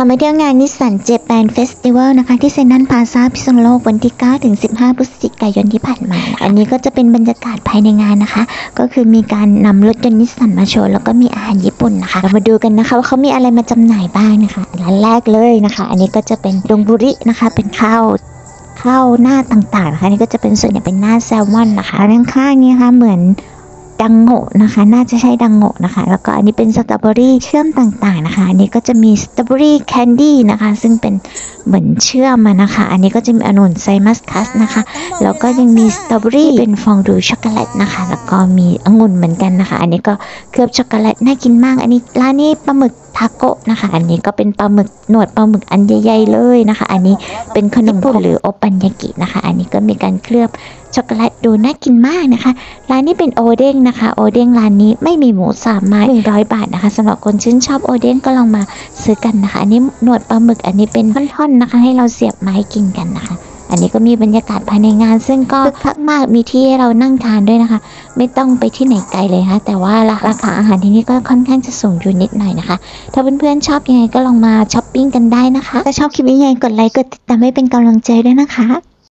ามาเที่ยวงานนิสสันเจแปนเฟสติวัลนะคะ ที่เซ็นทรัลพลาซาพิษณุโลกวันที่ 9 ถึง 15 พฤศจิกายนที่ผ่านมา อันนี้ก็จะเป็นบรรยากาศภายในงานนะคะ ก็คือมีการนำรถยนต์นิสสันมาโชว์ แล้วก็มีอาหารญี่ปุ่นนะคะ เรามาดูกันนะคะว่าเขามีอะไรมาจำหน่ายบ้างนะคะร้านแรกเลยนะคะ อันนี้ก็จะเป็นดงบุรินะคะ เป็นข้าวข้าวหน้าต่างๆนะคะนี่ก็จะเป็นส่วนใหญ่เป็นหน้าแซลมอนนะคะข้างนี้นะคะเหมือน ดังโงะนะคะ น่าจะใช่ดังโงะนะคะ แล้วก็อันนี้เป็นสตรอเบอรี่เชื่อมต่างๆนะคะ อันนี้ก็จะมี strawberry candy นะคะ ซึ่งเป็นเหมือนเชื่อมมานะคะ อันนี้ก็จะมีองุ่น Shine Muscat นะคะ แล้วก็ยังมีสตรอเบอรี่เป็นฟองดูช็อกโกแลตนะคะ แล้วก็มีองุ่นเหมือนกันนะคะ อันนี้ก็เคลือบช็อกโกแลตน่ากินมาก อันนี้ร้านนี้ปลาหมึก ทาโกะนะคะ อันนี้ก็เป็นปลาหมึกหนวดปลาหมึกอันใหญ่ๆเลยนะคะ อันนี้เป็นขนมญี่ปุ่นหรือโอบันยากินะคะ อันนี้ก็มีการเคลือบช็อกโกแลตดูน่ากินมากนะคะ ร้านนี้เป็นโอเด้งนะคะ โอเด้งร้านนี้ไม่มีหมูสามไม้หนึ่งร้อยบาทนะคะสำหรับคนชื่นชอบโอเด้งก็ลองมาซื้อกันนะคะ อันนี้หนวดปลาหมึกอันนี้เป็นท่อนๆนะคะ ให้เราเสียบไม้กินกันนะคะ อันนี้ก็มีบรรยากาศภายในงาน ซึ่งก็คึกคักมากมีที่ให้เรานั่งทานด้วยนะคะ ไม่ต้องไปที่ไหนไกลเลยนะคะแต่ว่าราคาอาหารที่นี่ก็ค่อนข้างจะสูงอยู่นิดหน่อยนะคะ ถ้าเพื่อนๆชอบยังไงก็ลองมาช้อปปิ้งกันได้นะคะถ้าชอบคลิปนี้ยังไงกดไลค์กดติดตามให้เป็นกำลังใจด้วยนะคะ